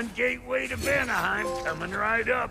One gateway to Vanaheim coming right up.